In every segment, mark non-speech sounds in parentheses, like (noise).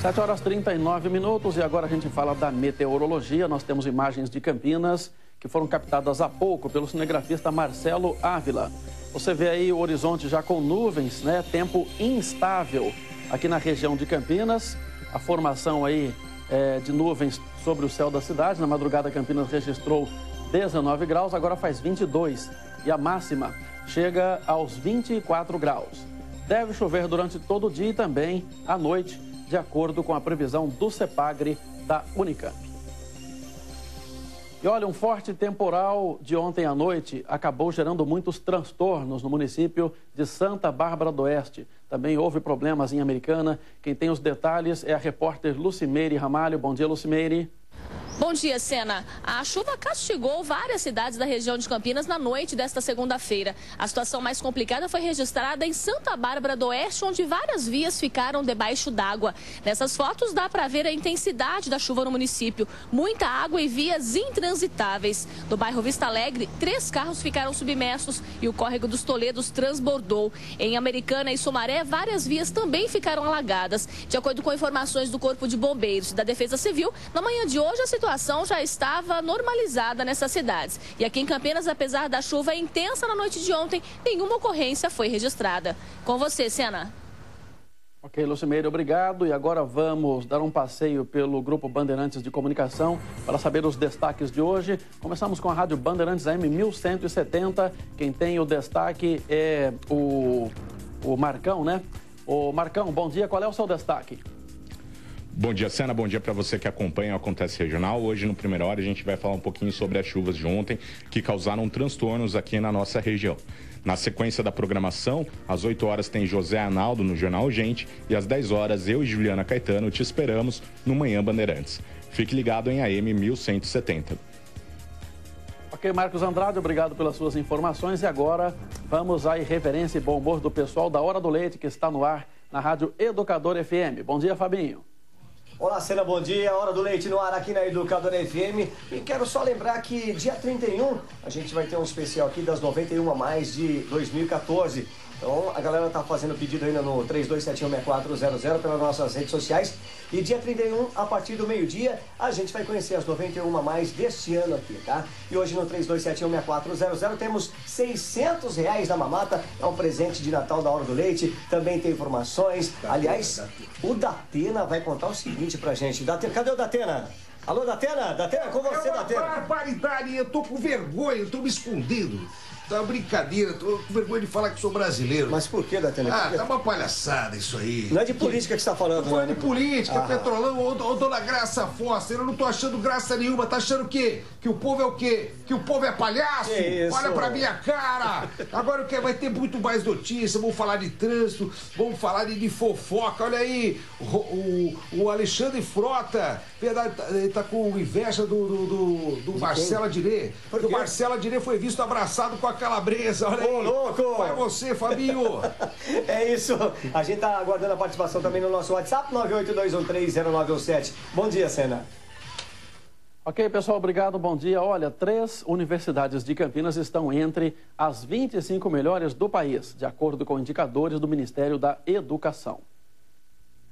7 horas 39 minutos e agora a gente fala da meteorologia. Nós temos imagens de Campinas que foram captadas há pouco pelo cinegrafista Marcelo Ávila. Você vê aí o horizonte já com nuvens, né? Tempo instável aqui na região de Campinas. A formação aí é, de nuvens sobre o céu da cidade. Na madrugada, Campinas registrou 19 graus, agora faz 22. E a máxima chega aos 24 graus. Deve chover durante todo o dia e também à noite de acordo com a previsão do CEPAGRE da Unicamp. E olha, um forte temporal de ontem à noite acabou gerando muitos transtornos no município de Santa Bárbara do Oeste. Também houve problemas em Americana. Quem tem os detalhes é a repórter Lucimeire Ramalho. Bom dia, Lucimeire. Bom dia, Sena. A chuva castigou várias cidades da região de Campinas na noite desta segunda-feira. A situação mais complicada foi registrada em Santa Bárbara do Oeste, onde várias vias ficaram debaixo d'água. Nessas fotos dá para ver a intensidade da chuva no município. Muita água e vias intransitáveis. No bairro Vista Alegre, três carros ficaram submersos e o córrego dos Toledos transbordou. Em Americana e Sumaré, várias vias também ficaram alagadas. De acordo com informações do Corpo de Bombeiros e da Defesa Civil, na manhã de hoje a situação situação já estava normalizada nessas cidades. E aqui em Campinas, apesar da chuva intensa na noite de ontem, nenhuma ocorrência foi registrada. Com você, Sena. Ok, Lucimeira, obrigado. E agora vamos dar um passeio pelo Grupo Bandeirantes de Comunicação para saber os destaques de hoje. Começamos com a Rádio Bandeirantes AM 1170. Quem tem o destaque é o, o Marcão, né? O Marcão, bom dia. Qual é o seu destaque? Bom dia, Sena. Bom dia para você que acompanha o Acontece Regional. Hoje, no Primeira Hora, a gente vai falar um pouquinho sobre as chuvas de ontem que causaram transtornos aqui na nossa região. Na sequência da programação, às 8 horas tem José Analdo no Jornal Gente e às 10 horas eu e Juliana Caetano te esperamos no Manhã Bandeirantes. Fique ligado em AM 1170. Ok, Marcos Andrade, obrigado pelas suas informações. E agora vamos à irreverência e bom humor do pessoal da Hora do Leite que está no ar na Rádio Educador FM. Bom dia, Fabinho. Olá, Cena, bom dia. Hora do leite no ar aqui na Educadora FM. E quero só lembrar que dia 31 a gente vai ter um especial aqui das 91 a mais de 2014. Então a galera tá fazendo pedido ainda no 32716400 pelas nossas redes sociais. E dia 31, a partir do meio-dia, a gente vai conhecer as 91 a mais deste ano aqui, tá? E hoje no 32716400 temos 600 reais da mamata, é um presente de Natal da Hora do Leite. Também tem informações. Aliás, o Datena vai contar o seguinte pra gente. Datena, cadê o Datena? Alô, Datena? Datena, com você, é Datena. barbaridade, eu tô com vergonha, eu tô me escondendo. Tá uma brincadeira, tô com vergonha de falar que sou brasileiro. Mas por que, Datena? Ah, tá uma palhaçada isso aí. Não é de política que você tá falando, falando né? de política, Ah. petrolão, ô, ô dona Graça Foster, eu não tô achando graça nenhuma, tá achando o quê? Que o povo é o quê? Que o povo é palhaço? Que isso? Olha pra minha cara! Agora o que? Vai ter muito mais notícia, vamos falar de trânsito, vamos falar de, de fofoca, olha aí, o, o, o Alexandre Frota, verdade, tá, ele tá com inveja do, do, do, do Marcelo Adirê, porque o Marcelo Adirê foi visto abraçado com a calabresa, olha aí. Ô, louco! Vai você, Fabinho! (laughs) É isso. A gente tá aguardando a participação também no nosso WhatsApp, 982130917. Bom dia, Senna. Ok, pessoal, obrigado, bom dia. Olha, três universidades de Campinas estão entre as 25 melhores do país, de acordo com indicadores do Ministério da Educação.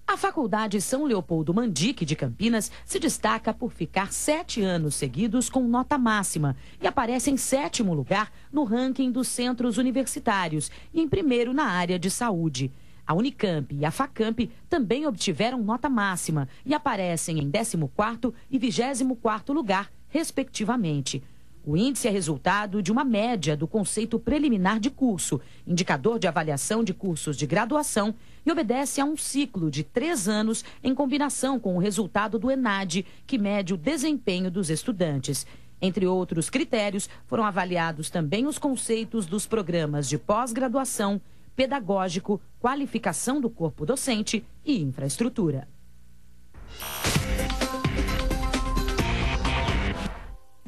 A Faculdade São Leopoldo Mandique de Campinas se destaca por ficar sete anos seguidos com nota máxima e aparece em sétimo lugar no ranking dos centros universitários e em primeiro na área de saúde. A Unicamp e a Facamp também obtiveram nota máxima e aparecem em 14º e 24º lugar, respectivamente. O índice é resultado de uma média do conceito preliminar de curso, indicador de avaliação de cursos de graduação, e obedece a um ciclo de três anos em combinação com o resultado do ENAD, que mede o desempenho dos estudantes. Entre outros critérios, foram avaliados também os conceitos dos programas de pós-graduação, pedagógico, qualificação do corpo docente e infraestrutura.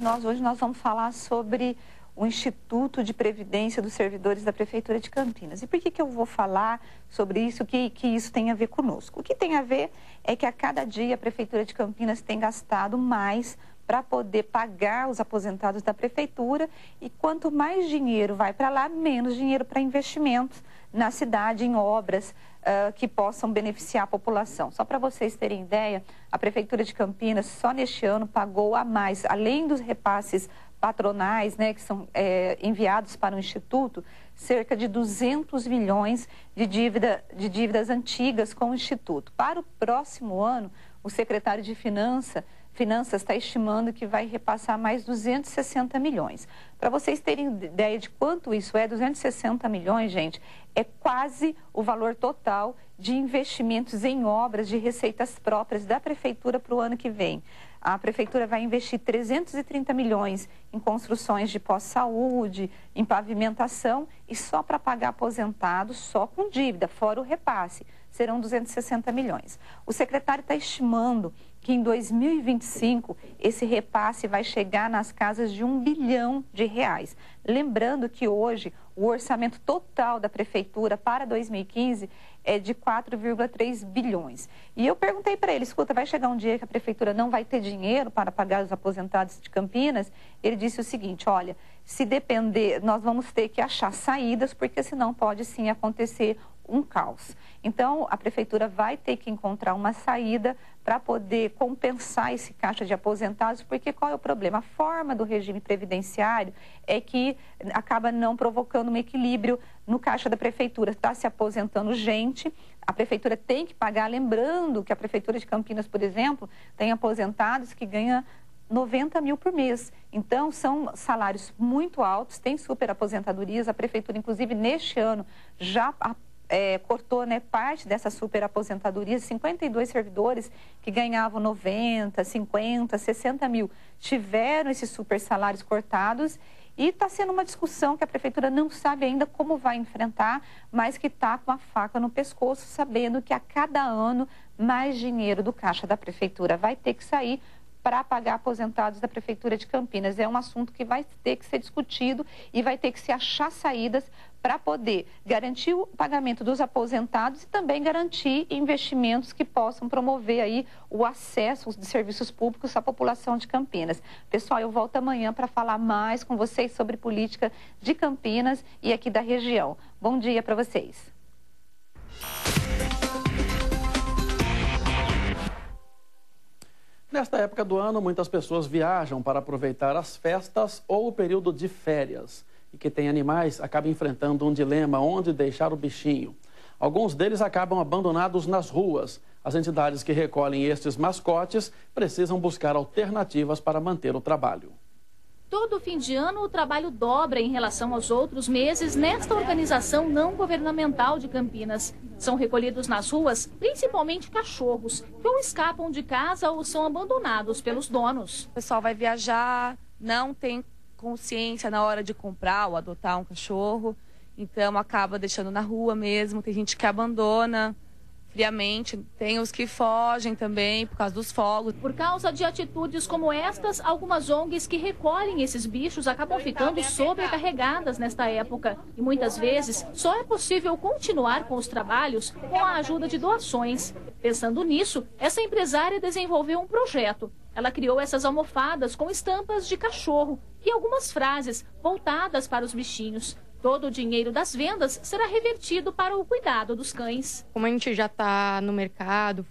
Nós hoje nós vamos falar sobre o Instituto de Previdência dos Servidores da Prefeitura de Campinas. E por que, que eu vou falar sobre isso, que, que isso tem a ver conosco? O que tem a ver é que a cada dia a Prefeitura de Campinas tem gastado mais para poder pagar os aposentados da Prefeitura e quanto mais dinheiro vai para lá, menos dinheiro para investimentos na cidade em obras uh, que possam beneficiar a população. Só para vocês terem ideia, a Prefeitura de Campinas só neste ano pagou a mais, além dos repasses patronais, né, que são é, enviados para o Instituto, cerca de 200 milhões de, dívida, de dívidas antigas com o Instituto. Para o próximo ano, o secretário de Finança, Finanças está estimando que vai repassar mais 260 milhões. Para vocês terem ideia de quanto isso é, 260 milhões, gente, é quase o valor total de investimentos em obras de receitas próprias da Prefeitura para o ano que vem. A Prefeitura vai investir 330 milhões em construções de pós-saúde, em pavimentação e só para pagar aposentados, só com dívida, fora o repasse, serão 260 milhões. O secretário está estimando que em 2025 esse repasse vai chegar nas casas de um bilhão de reais. Lembrando que hoje o orçamento total da prefeitura para 2015 é de 4,3 bilhões. E eu perguntei para ele, escuta, vai chegar um dia que a prefeitura não vai ter dinheiro para pagar os aposentados de Campinas? Ele disse o seguinte, olha, se depender, nós vamos ter que achar saídas, porque senão pode sim acontecer um caos. Então, a prefeitura vai ter que encontrar uma saída para poder compensar esse caixa de aposentados, porque qual é o problema? A forma do regime previdenciário é que acaba não provocando um equilíbrio no caixa da prefeitura. Está se aposentando gente, a prefeitura tem que pagar, lembrando que a prefeitura de Campinas, por exemplo, tem aposentados que ganham 90 mil por mês. Então, são salários muito altos, tem super aposentadorias. A prefeitura, inclusive, neste ano, já é, cortou né, parte dessa super aposentadoria, 52 servidores que ganhavam 90, 50, 60 mil tiveram esses super salários cortados e está sendo uma discussão que a prefeitura não sabe ainda como vai enfrentar, mas que está com a faca no pescoço, sabendo que a cada ano mais dinheiro do caixa da prefeitura vai ter que sair para pagar aposentados da Prefeitura de Campinas. É um assunto que vai ter que ser discutido e vai ter que se achar saídas para poder garantir o pagamento dos aposentados e também garantir investimentos que possam promover aí o acesso de serviços públicos à população de Campinas. Pessoal, eu volto amanhã para falar mais com vocês sobre política de Campinas e aqui da região. Bom dia para vocês. Nesta época do ano, muitas pessoas viajam para aproveitar as festas ou o período de férias. E que tem animais acaba enfrentando um dilema onde deixar o bichinho. Alguns deles acabam abandonados nas ruas. As entidades que recolhem estes mascotes precisam buscar alternativas para manter o trabalho. Todo fim de ano, o trabalho dobra em relação aos outros meses nesta organização não governamental de Campinas. São recolhidos nas ruas, principalmente cachorros, que ou escapam de casa ou são abandonados pelos donos. O pessoal vai viajar, não tem consciência na hora de comprar ou adotar um cachorro, então acaba deixando na rua mesmo. Tem gente que abandona friamente. Tem os que fogem também por causa dos fogos. Por causa de atitudes como estas, algumas ONGs que recolhem esses bichos acabam ficando sobrecarregadas nesta época. E muitas vezes só é possível continuar com os trabalhos com a ajuda de doações. Pensando nisso, essa empresária desenvolveu um projeto. Ela criou essas almofadas com estampas de cachorro e algumas frases voltadas para os bichinhos. Todo o dinheiro das vendas será revertido para o cuidado dos cães. Como a gente já está no mercado,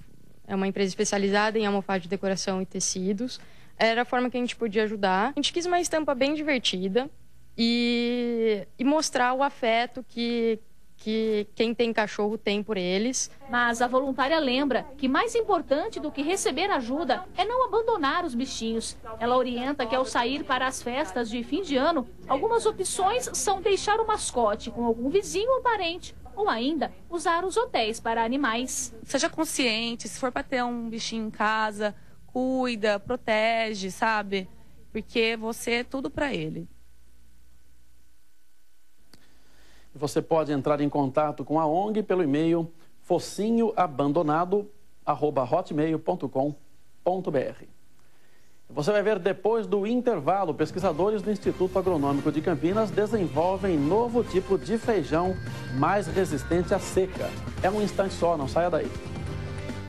é uma empresa especializada em almofada de decoração e tecidos, era a forma que a gente podia ajudar. A gente quis uma estampa bem divertida e, e mostrar o afeto que, que quem tem cachorro tem por eles. Mas a voluntária lembra que mais importante do que receber ajuda é não abandonar os bichinhos. Ela orienta que ao sair para as festas de fim de ano, algumas opções são deixar o mascote com algum vizinho ou parente ou ainda usar os hotéis para animais. Seja consciente, se for para ter um bichinho em casa, cuida, protege, sabe? Porque você é tudo para ele. Você pode entrar em contato com a ONG pelo e-mail focinhoabandonado@hotmail.com.br. Você vai ver depois do intervalo, pesquisadores do Instituto Agronômico de Campinas desenvolvem novo tipo de feijão mais resistente à seca. É um instante só, não saia daí.